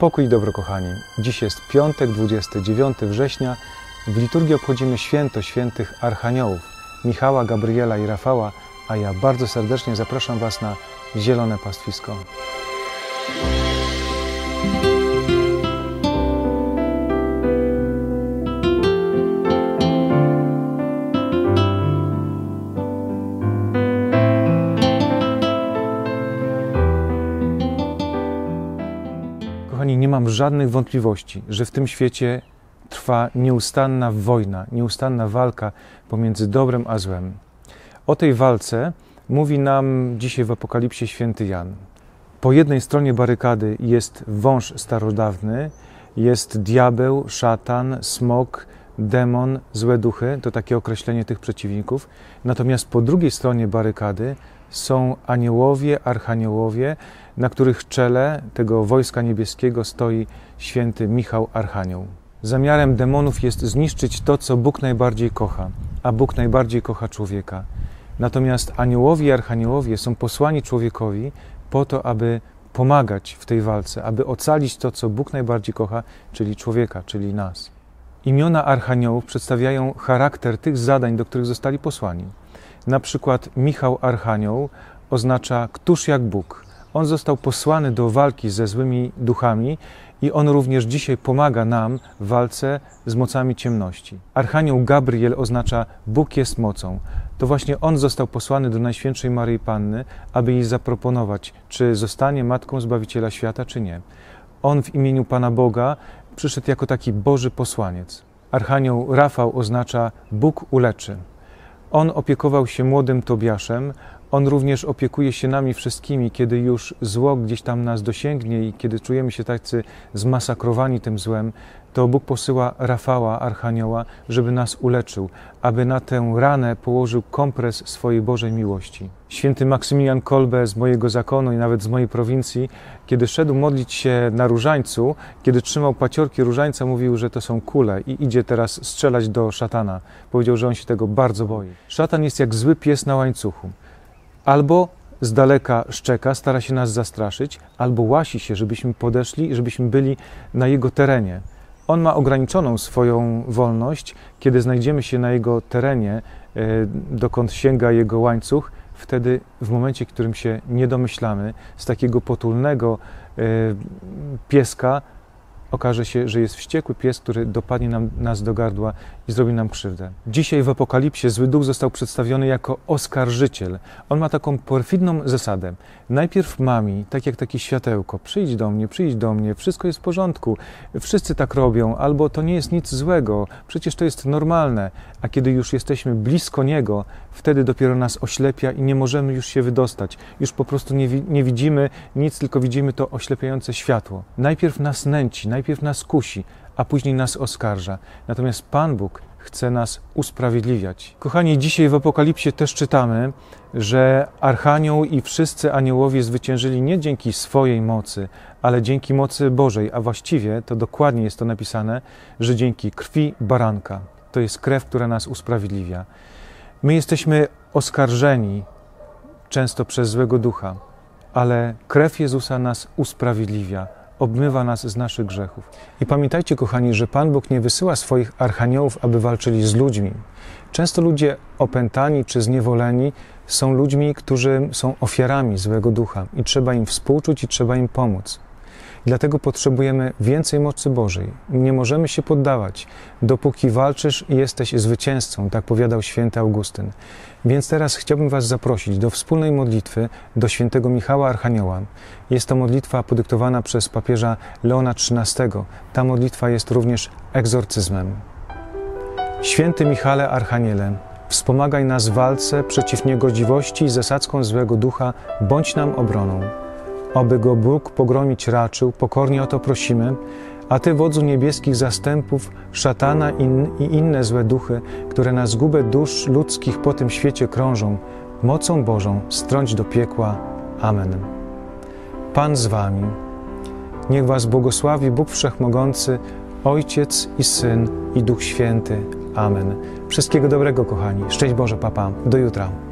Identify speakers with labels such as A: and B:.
A: Pokój i dobro, kochani. Dziś jest piątek, 29 września. W liturgii obchodzimy święto świętych archaniołów Michała, Gabriela i Rafała, a ja bardzo serdecznie zapraszam Was na zielone pastwisko. Kochani, nie mam żadnych wątpliwości, że w tym świecie trwa nieustanna wojna, nieustanna walka pomiędzy dobrem a złem. O tej walce mówi nam dzisiaj w Apokalipsie święty Jan. Po jednej stronie barykady jest wąż starodawny, jest diabeł, szatan, smok, demon, złe duchy, to takie określenie tych przeciwników. Natomiast po drugiej stronie barykady są aniołowie, archaniołowie, na których czele tego wojska niebieskiego stoi święty Michał Archanioł. Zamiarem demonów jest zniszczyć to, co Bóg najbardziej kocha, a Bóg najbardziej kocha człowieka. Natomiast aniołowie i archaniołowie są posłani człowiekowi po to, aby pomagać w tej walce, aby ocalić to, co Bóg najbardziej kocha, czyli człowieka, czyli nas. Imiona archaniołów przedstawiają charakter tych zadań, do których zostali posłani. Na przykład Michał Archanioł oznacza któż jak Bóg. On został posłany do walki ze złymi duchami i on również dzisiaj pomaga nam w walce z mocami ciemności. Archanioł Gabriel oznacza Bóg jest mocą. To właśnie on został posłany do Najświętszej Maryi Panny, aby jej zaproponować, czy zostanie matką Zbawiciela świata, czy nie. On w imieniu Pana Boga przyszedł jako taki Boży posłaniec. Archanioł Rafał oznacza Bóg uleczy. On opiekował się młodym Tobiaszem, on również opiekuje się nami wszystkimi, kiedy już zło gdzieś tam nas dosięgnie i kiedy czujemy się tacy zmasakrowani tym złem, to Bóg posyła Rafała, Archanioła, żeby nas uleczył, aby na tę ranę położył kompres swojej Bożej miłości. Święty Maksymilian Kolbe z mojego zakonu i nawet z mojej prowincji, kiedy szedł modlić się na różańcu, kiedy trzymał paciorki różańca, mówił, że to są kule i idzie teraz strzelać do szatana. Powiedział, że on się tego bardzo boi. Szatan jest jak zły pies na łańcuchu. Albo z daleka szczeka, stara się nas zastraszyć, albo łasi się, żebyśmy podeszli, żebyśmy byli na jego terenie. On ma ograniczoną swoją wolność. Kiedy znajdziemy się na jego terenie, e, dokąd sięga jego łańcuch, wtedy w momencie, w którym się nie domyślamy, z takiego potulnego e, pieska okaże się, że jest wściekły pies, który dopadnie nam, nas do gardła i zrobi nam krzywdę. Dzisiaj w Apokalipsie zły duch został przedstawiony jako oskarżyciel. On ma taką perfidną zasadę. Najpierw mami, tak jak takie światełko, przyjdź do mnie, przyjdź do mnie, wszystko jest w porządku, wszyscy tak robią, albo to nie jest nic złego, przecież to jest normalne. A kiedy już jesteśmy blisko Niego, wtedy dopiero nas oślepia i nie możemy już się wydostać. Już po prostu nie, nie widzimy nic, tylko widzimy to oślepiające światło. Najpierw nas nęci, najpierw nas kusi, a później nas oskarża. Natomiast Pan Bóg chce nas usprawiedliwiać. Kochani, dzisiaj w Apokalipsie też czytamy, że Archanioł i wszyscy aniołowie zwyciężyli nie dzięki swojej mocy, ale dzięki mocy Bożej, a właściwie to dokładnie jest to napisane, że dzięki krwi baranka. To jest krew, która nas usprawiedliwia. My jesteśmy oskarżeni często przez złego ducha, ale krew Jezusa nas usprawiedliwia obmywa nas z naszych grzechów. I pamiętajcie, kochani, że Pan Bóg nie wysyła swoich archaniołów, aby walczyli z ludźmi. Często ludzie opętani czy zniewoleni są ludźmi, którzy są ofiarami złego ducha i trzeba im współczuć i trzeba im pomóc. Dlatego potrzebujemy więcej mocy Bożej. Nie możemy się poddawać, dopóki walczysz i jesteś zwycięzcą, tak powiadał święty Augustyn. Więc teraz chciałbym Was zaprosić do wspólnej modlitwy do świętego Michała Archanioła. Jest to modlitwa podyktowana przez papieża Leona XIII. Ta modlitwa jest również egzorcyzmem. Święty Michale Archaniele, wspomagaj nas w walce przeciw niegodziwości i zasadzką złego ducha, bądź nam obroną. Oby go Bóg pogromić raczył, pokornie o to prosimy, a Ty, wodzu niebieskich zastępów, szatana i inne złe duchy, które na zgubę dusz ludzkich po tym świecie krążą, mocą Bożą strąć do piekła. Amen. Pan z Wami. Niech Was błogosławi Bóg Wszechmogący, Ojciec i Syn i Duch Święty. Amen. Wszystkiego dobrego, kochani. Szczęść Boże, papa. Do jutra.